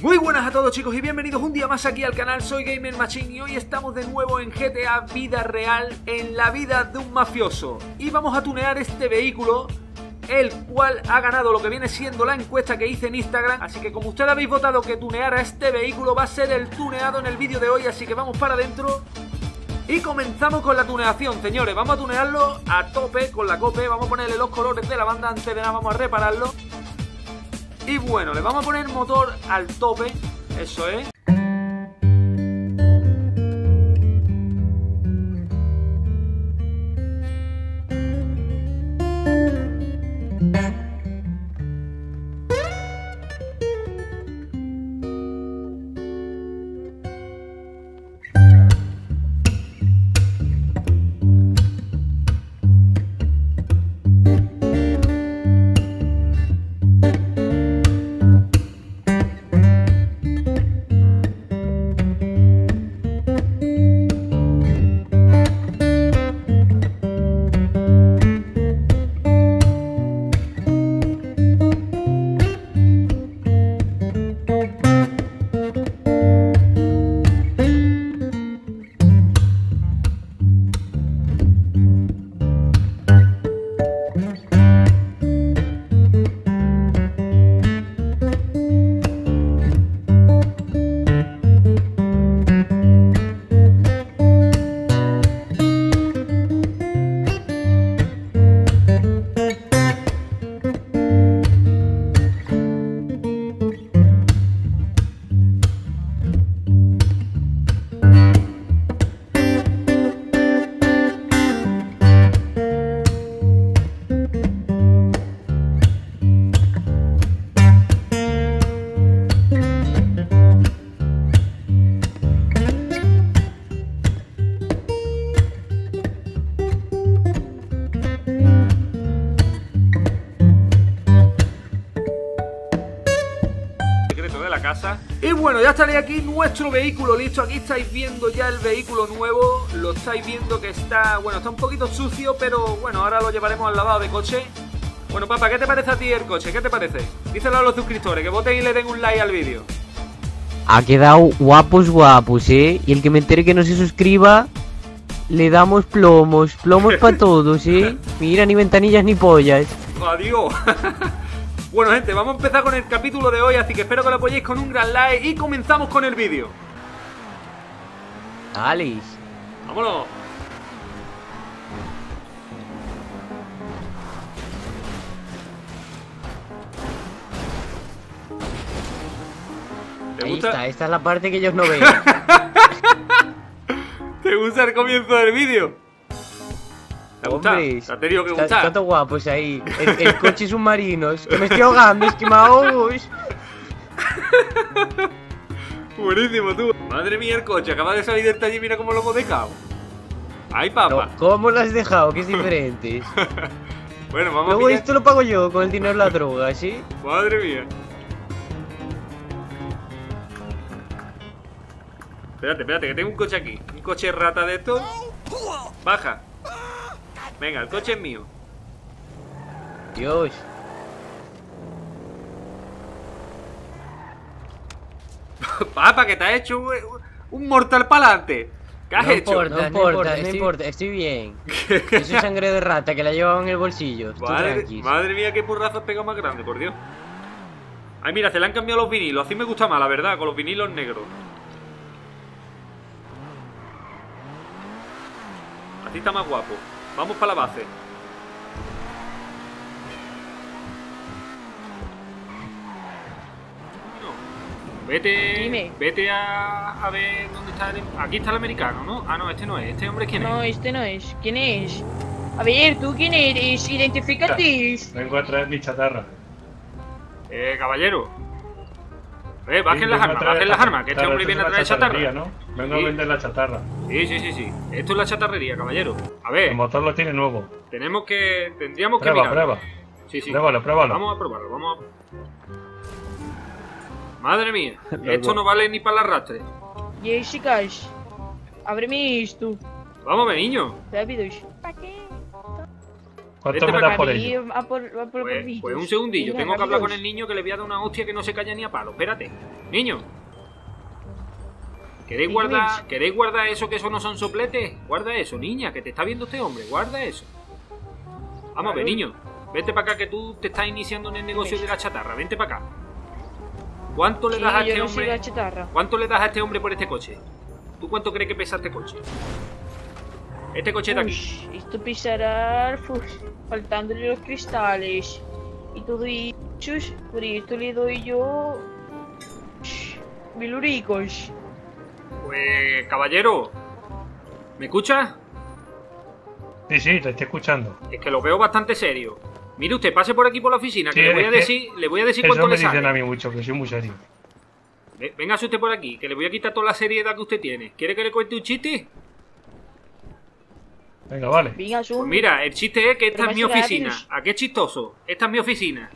Muy buenas a todos chicos y bienvenidos un día más aquí al canal, soy Gamer Machine y hoy estamos de nuevo en GTA Vida Real, en la vida de un mafioso. Y vamos a tunear este vehículo, el cual ha ganado lo que viene siendo la encuesta que hice en Instagram. Así que como ustedes habéis votado que tuneara este vehículo, va a ser el tuneado en el vídeo de hoy, así que vamos para adentro. Y comenzamos con la tuneación, señores, vamos a tunearlo a tope con la cope, vamos a ponerle los colores de la banda, antes de nada vamos a repararlo. Y bueno, le vamos a poner motor al tope, eso es. Bueno, ya estaría aquí nuestro vehículo listo. Aquí estáis viendo ya el vehículo nuevo. Lo estáis viendo que está, bueno, está un poquito sucio, pero bueno, ahora lo llevaremos al lavado de coche. Bueno, papá, ¿qué te parece a ti el coche? ¿Qué te parece? Díselo a los suscriptores, que voten y le den un like al vídeo. Ha quedado guapos, guapos, ¿eh? Y el que me entere que no se suscriba, le damos plomos, plomos para todos, ¿eh? Mira, ni ventanillas ni pollas. Adiós. bueno, gente, vamos a empezar con el capítulo de hoy, así que espero que lo apoyéis con un gran like y comenzamos con el vídeo. Alice. ¡Vámonos! ¿Te Ahí gusta, está, esta es la parte que ellos no ven. ¿Te gusta el comienzo del vídeo? Hombre, ¿Te ha tenido que está, gustar? está todo guapos ahí. El, el coche submarino. Es que me estoy ahogando, es que me ahogo. Buenísimo, tú. Madre mía, el coche acaba de salir del taller mira cómo lo hemos dejado. ¡Ay, No, papá! ¿Cómo lo has dejado? Que es diferente. Bueno, vamos Luego a pillar... esto lo pago yo con el dinero de la droga, ¿sí? Madre mía. Espérate, espérate, que tengo un coche aquí. Un coche rata de estos. Baja. Venga, el coche es mío. Dios. Papa, que te has hecho un, un mortal pa'lante. ¿Qué has no hecho? importa, no importa, no estoy- Este importa, estoy bien. Eso es sangre de rata que la llevaba en el bolsillo. Madre, madre mía, qué porrazo has pegado más grande, por Dios. Ay, mira, se le han cambiado los vinilos. Así me gusta más, la verdad, con los vinilos negros. Así está más guapo. Vamos para la base. No. Vete, Dime. vete a, a ver dónde está el... Aquí está el americano, ¿no? Ah, no, este no es. ¿Este hombre quién No, es? este no es. ¿Quién es? A ver, ¿tú quién eres? Identifícate. Vengo a traer mi chatarra. Eh, caballero. Eh, bajen Sí, las armas, bajen las la- armas, que este hombre viene a es traer la chatarra. ¿no? Vengo Sí. a vender la chatarra. Sí, sí, sí, sí. Esto es la chatarrería, caballero. A ver, El motor lo tiene nuevo. tenemos que. Tendríamos que Prueba, mirar. prueba. Sí, sí. Pruébalo, pruébalo. Vamos a probarlo, vamos a. Madre mía, esto no vale ni para el arrastre. Jessicas, ábreme esto. Vamos a ver, niño. Rápidos. ¿Cuánto Vete me para das por Ahí, ello? a por, a por Pues, pues un segundillo, Venga, tengo que hablar con el niño que le voy a dar una hostia que no se calla ni a palo. Espérate, niño. ¿Queréis guardar. ¿Queréis guardar eso que eso no son sopletes? Guarda eso, niña, que te está viendo este hombre, guarda eso. Vamos a ver, Claro. niño. Vete para acá que tú te estás iniciando en el negocio de la chatarra. Vente para acá. ¿Cuánto le das a este hombre? ¿Cuánto le das a este hombre por este coche? ¿Tú cuánto crees que pesa este coche? Este coche de aquí. Esto pisará faltándole los cristales. Y todo eso, por esto le doy yo... Mil uricos. Pues, caballero. ¿Me escucha? Sí, sí, te estoy escuchando. Es que lo veo bastante serio. Mire usted, pase por aquí por la oficina, que le voy a decir, le voy a decir Eso cuánto me le dicen sale. a mí mucho, que soy muy serio. Véngase usted por aquí, que le voy a quitar toda la seriedad que usted tiene. ¿Quiere que le cuente un chiste? Venga, vale. Pues mira, el chiste es que esta Pero es mi oficina. ¿A qué chistoso? Esta es mi oficina.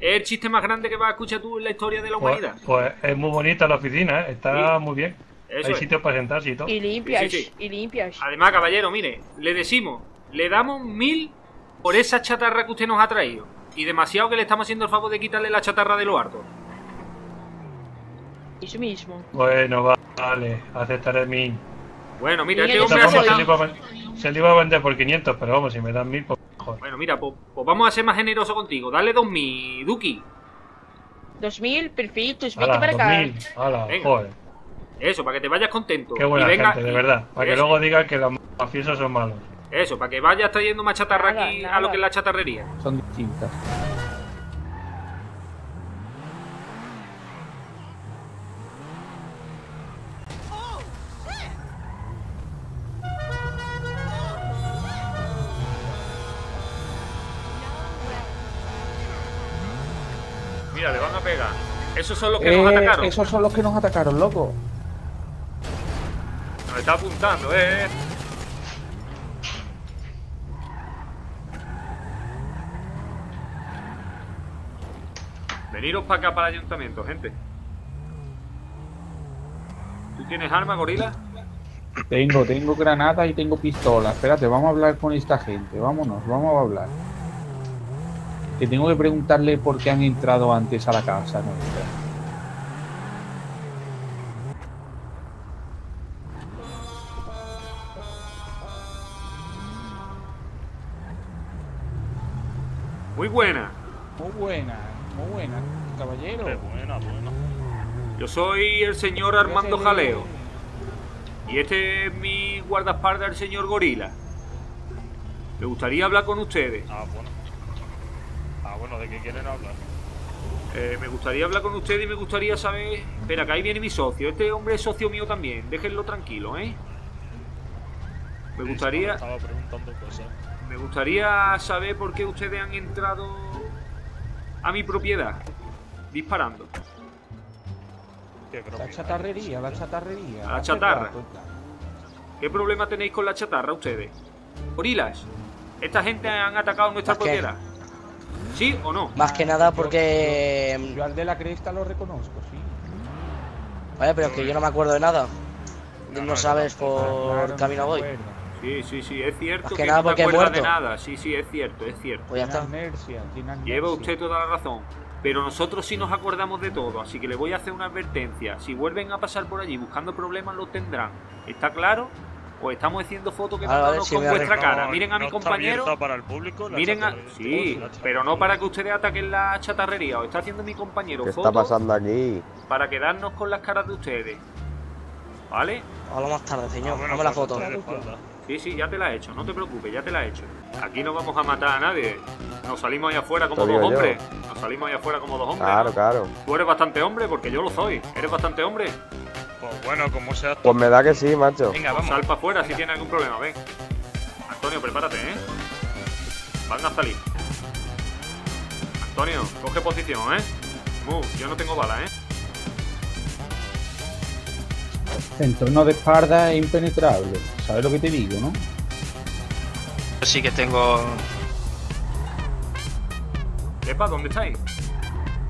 Es el chiste más grande que vas a escuchar tú en la historia de la Pues, humanidad. pues es muy bonita la oficina, ¿eh? está Sí. muy bien. Eso Hay sitios para sentarse y todo. Y limpias, Sí, sí, sí. y limpias. Además, caballero, mire, le decimos, le damos mil por esa chatarra que usted nos ha traído. Y demasiado que le estamos haciendo el favor de quitarle la chatarra de lo harto. Eso mismo. Bueno, va- vale, aceptaré mil. Bueno, mira, este yo hombre se le iba a vender por 500, pero vamos, si me dan mil, pues mejor. Bueno, mira, pues, pues vamos a ser más generosos contigo. Dale dos mil, Duki. Dos mil, perfectos. Vete para acá. hala, Venga. joder. Eso, para que te vayas contento. Qué buena y venga, gente, de y- verdad. Para que luego digan que los mafiosos son malos. Eso, para que vayas trayendo más chatarra Nada, aquí a lo que es la chatarrería. Son distintas. Mira, le van a pegar. Esos son los que nos Eh, atacaron. esos son los que nos atacaron, loco. Nos está apuntando, eh. Veniros para acá, para el ayuntamiento, gente. ¿Tú tienes arma, gorila? Tengo, tengo granadas y tengo pistolas. Espérate, vamos a hablar con esta gente. Vámonos, vamos a hablar. Que tengo que preguntarle por qué han entrado antes a la casa nuestra. Muy buena. Muy buena, muy buena, caballero. Yo soy el señor Armando Jaleo. Y este es mi guardaespaldas, el señor Gorila. Me gustaría hablar con ustedes. Ah, bueno. Bueno, ¿de qué quieren hablar? Eh, me gustaría hablar con ustedes y me gustaría saber... Espera, que ahí viene mi socio. Este hombre es socio mío también. Déjenlo tranquilo, ¿eh? Me Sí, gustaría... Estaba preguntando cosas. Me gustaría saber por qué ustedes han entrado a mi propiedad disparando. ¿Qué La chatarrería, la chatarrería. La chatarra. ya. ¿Qué problema tenéis con la chatarra ustedes? Gorilas, esta gente han atacado nuestra propiedad. ¿Sí o no? Más que nada porque... Yo al de la cresta lo reconozco, sí. Vaya, pero es que yo no me acuerdo de nada. No, No, no, sabes por camino me voy. acuerdo. Sí, sí, sí, es cierto Más que, que nada no he acuerdas de nada. Sí, sí, es cierto, es cierto. Pues ya está. Lleva usted toda la razón. Pero nosotros sí nos acordamos de todo, así que le voy a hacer una advertencia. Si vuelven a pasar por allí buscando problemas, los tendrán. ¿Está claro? ¿O estamos haciendo fotos que mandarnos sí, con vuestra No, cara? Miren a mi no está compañero. para el público? la Miren a... Sí, pero no para que ustedes ataquen la chatarrería. Os está haciendo mi compañero ¿Qué está pasando aquí? para quedarnos con las caras de ustedes. ¿Vale? Hablo más tarde, Ah, señor. bueno, Dame la pues foto. Sí, sí, ya te la he hecho. No te preocupes, ya te la he hecho. Aquí no vamos a matar a nadie. Nos salimos ahí afuera como dos digo yo. hombres. Nos salimos ahí afuera como dos hombres. Claro, ¿no? claro. Tú eres bastante hombre porque yo lo soy. ¿Eres bastante hombre? Pues bueno, como sea. Pues me da que sí, macho. Venga, vamos. sal para afuera si tienes algún problema, ven. Antonio, prepárate, ¿eh? Van a salir. Antonio, coge posición, ¿eh? Move, yo no tengo bala, ¿eh? Entorno de espalda es impenetrable. ¿Sabes lo que te digo, no? Sí que tengo. Epa, ¿dónde estáis?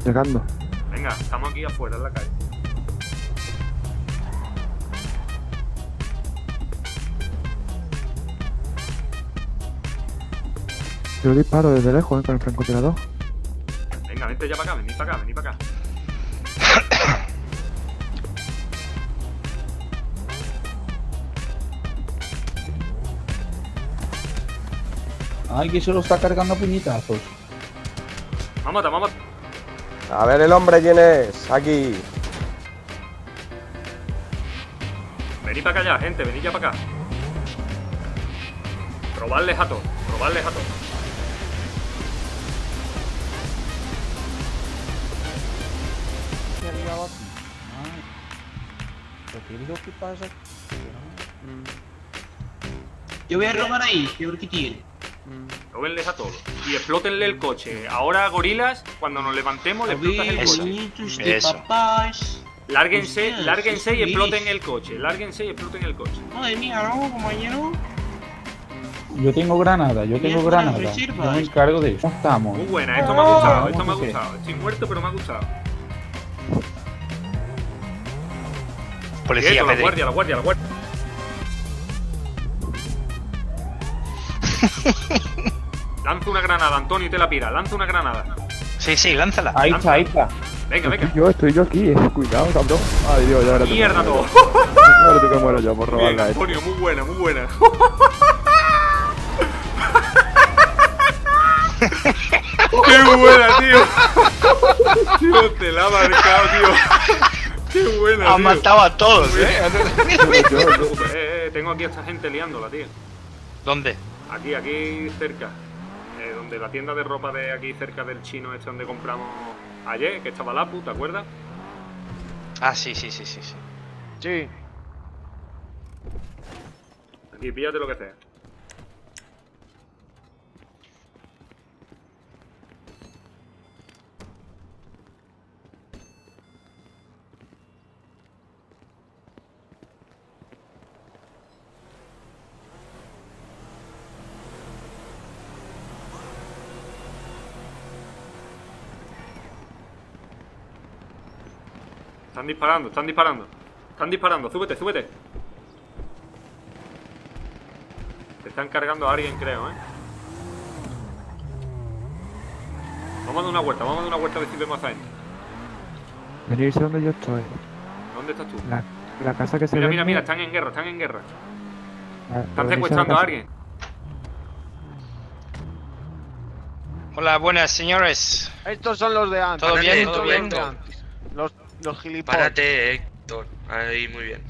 Llegando. Venga, estamos aquí afuera en la calle. Yo disparo desde lejos, ¿eh? Con el francotirador. Venga, vente ya para acá, venid para acá, venid para acá. Ay, que se lo está cargando a puñetazos. Vamos, vamos. A ver el hombre quién es. Aquí. Venid para acá ya, gente, venid ya para acá. Robarles a todos, robarles a todos. Lo que pasa? Yo voy a robar ahí, que ver qué tiene. Robenles a todos. Y explótenle el coche. Ahora, gorilas, cuando nos levantemos, le explotas el coche. Bonitos de papás. Lárguense, lárguense y exploten el coche. Lárguense y exploten el coche. Madre mía, ¿no, compañero? Yo tengo granada, yo tengo granada. Yo me encargo de eso. ¿Cómo estamos? Muy buena, esto me ha gustado, esto me ha ¿Cómo que? gustado. Estoy muerto, pero me ha gustado. Policía, Quieto, la guardia, la guardia, la guardia. Lanza una granada, Antonio, y te la pira. Lanza una granada. Sí, sí, lánzala. Ahí está, ahí está. Venga, venga. Yo estoy yo aquí, eh. Cuidado, cabrón. Ay, Dios, ya que Mierda muero todo. Ahora tú que muero yo por robarla. eh. Antonio, muy buena, muy buena. ¡Qué buena, tío! Tío, te la ha marcado, tío. ¡Qué buena, Han tío! matado a todos, ¿eh? Eh, eh, tengo aquí a esta gente liándola, tío. ¿Dónde? Aquí, aquí cerca. Eh, donde la tienda de ropa de aquí cerca del chino este donde compramos ayer, que estaba Lapu, ¿te acuerdas? Ah, sí, sí, sí, sí. sí. Sí. Aquí, píllate lo que sea. Están disparando, están disparando. Están disparando, súbete, súbete. Se están cargando a alguien, creo, ¿eh? Vamos a dar una vuelta, vamos a dar una vuelta a ver si vemos a gente. Venirse donde yo estoy. ¿Dónde estás tú? La, la casa que se Mira, ve. mira, mira, están en guerra, están en guerra. Están secuestrando a alguien. Hola, buenas, señores. Estos son los de antes. ¿Todo bien? ¿Todo bien? los. Los, gilipollas. Párate, Héctor. Ahí, muy bien.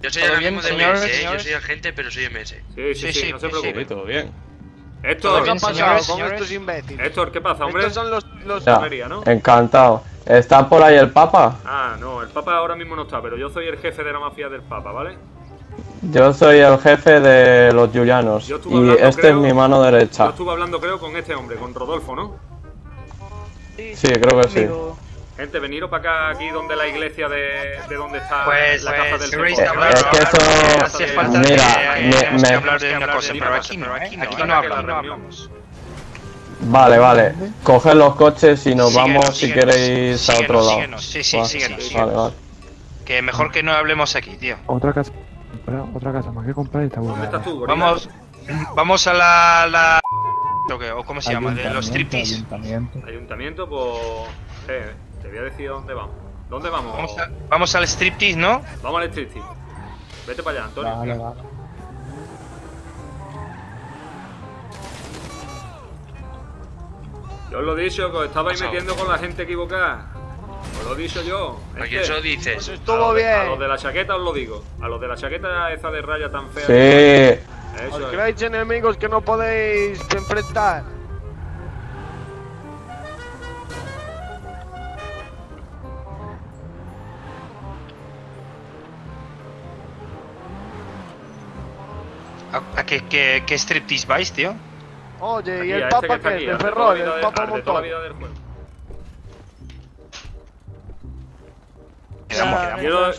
Yo soy ¿Todo ahora mismo de señores, MS, ¿eh? Yo soy agente, pero soy MS. Sí, sí, sí, no se preocupe. todo bien. Héctor, ¿Qué ha pasado señores, con señores? estos imbéciles? Héctor, ¿qué pasa, hombre? Estos son los, los Ya. Romería, ¿no? Encantado. ¿Está por ahí el Papa? Ah, no, el Papa ahora mismo no está, pero yo soy el jefe de la mafia del Papa, ¿vale? Yo soy el jefe de los Julianos. Yo Y hablando, este creo- es mi mano Yo derecha. estuve hablando, creo, con este hombre, con Rodolfo, ¿no? Sí, creo que sí. Gente, veniros para acá, aquí donde la iglesia de, de donde está Pues, la pues, casa del queréis Papa. hablar, Es que eso- hace falta Mira, que, me- hablar de una cosa, pero aquí no, ¿eh? Aquí no la hablamos, no reunión. hablamos. Vale, vale. Coger los coches y nos Síguenos, vamos si síguenos, queréis a otro síguenos, lado. síguenos, sí, sí, síguenos, Vale, vale. Que mejor que no hablemos aquí, tío. Otra casa. Otra casa más que comprar y está ¿Dónde estás tú? Vamos, vamos a la, la o cómo se llama, de los striptease. ayuntamiento. Ayuntamiento, pues... Te voy a decir a dónde vamos. ¿Dónde vamos? Vamos, a- vamos al striptease, ¿no? Vamos al striptease. Vete para allá, Antonio. Vale, vale. Yo os lo he dicho, que os estabais Pasado. metiendo con la gente equivocada. Os lo he dicho yo. ¿A quién que- se lo dices? Pues A de, a bien. los de la chaqueta os lo digo. A los de la chaqueta esa de raya tan fea. Sí. Eso Os es. creáis enemigos que no podéis enfrentar. ¿A, a qué, qué, qué striptease vais, tío? Oye, Aquí, ¿y el este que papa está qué aquí, es? al ¿De Ferrol? ¿El papa montón? Quiero,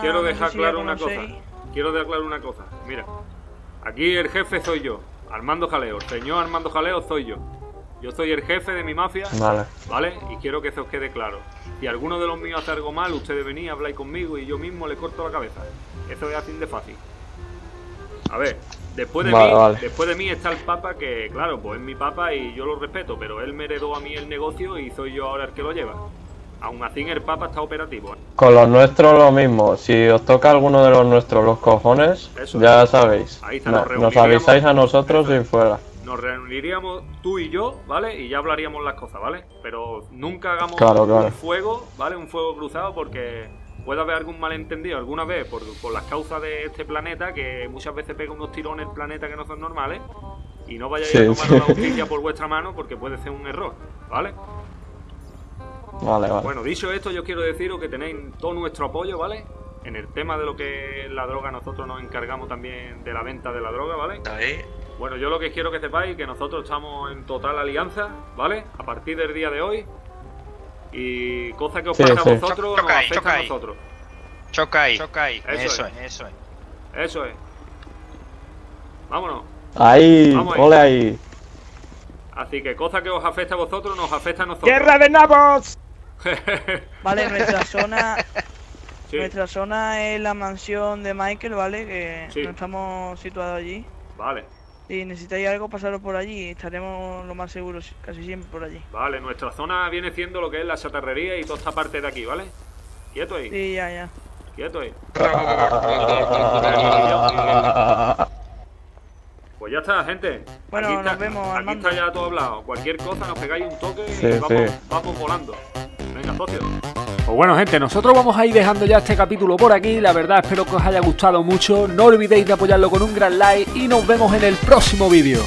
quiero- dejar claro la una cosa. Quiero dejar claro una cosa. Mira, aquí el jefe soy yo, Armando Jaleo. El señor Armando Jaleo soy yo. Yo soy el jefe de mi mafia, Vale. ¿vale? Y quiero que se os quede claro. Si alguno de los míos hace algo mal, ustedes venís, habláis conmigo y yo mismo le corto la cabeza. Eso es así de fácil. A ver, después de Vale, mí, vale. después de mí está el Papa que, claro, pues es mi Papa y yo lo respeto, pero él me heredó a mí el negocio y soy yo ahora el que lo lleva. Aún así el Papa está operativo. ¿eh? Con los nuestros lo mismo. Si os toca alguno de los nuestros los cojones, Eso ya sabéis. Ahí está, Na- nos avisáis a nosotros y fuera. Nos reuniríamos tú y yo, ¿vale? Y ya hablaríamos las cosas, ¿vale? Pero nunca hagamos Claro, claro. un fuego, ¿vale? Un fuego cruzado porque puede haber algún malentendido alguna vez por, por las causas de este planeta que muchas veces pega unos tirones el planeta que no son normales y no vayáis Sí, a tomar sí. la justicia por vuestra mano porque puede ser un error, ¿vale? Vale, vale. Bueno, dicho esto, yo quiero deciros que tenéis todo nuestro apoyo, ¿vale? En el tema de lo que es la droga, nosotros nos encargamos también de la venta de la droga, ¿vale? Bueno, yo lo que quiero que sepáis que nosotros estamos en total alianza, ¿vale? A partir del día de hoy. Y cosa que os Sí, pasa sí. a vosotros nos afecta a nosotros. Choca ahí. Choca ahí. Eso Eso, es. es. Eso es. Eso es. Vámonos. Ahí, Vamos ahí. ole ahí. Así que cosa que os afecta a vosotros nos afecta a nosotros. ¡Guerra de nabos! Vale, nuestra zona. Sí. Nuestra zona es la mansión de Michael, ¿vale? Que Sí. no estamos situados allí. Vale, Si necesitáis algo, pasaros por allí. Estaremos lo más seguros, casi siempre por allí. vale. Nuestra zona viene siendo lo que es la chatarrería y toda esta parte de aquí, ¿vale? Quieto ahí, Sí, ya, ya. quieto ahí. Pues ya está, gente. Bueno, Aquí está- nos vemos, Aquí Armando. está ya todo hablado. Cualquier cosa nos pegáis un toque Sí, y vamos, sí. vamos volando. Venga, socio. Pues bueno, gente, nosotros vamos a ir dejando ya este capítulo por aquí. La verdad, espero que os haya gustado mucho. No olvidéis de apoyarlo con un gran like y nos vemos en el próximo vídeo.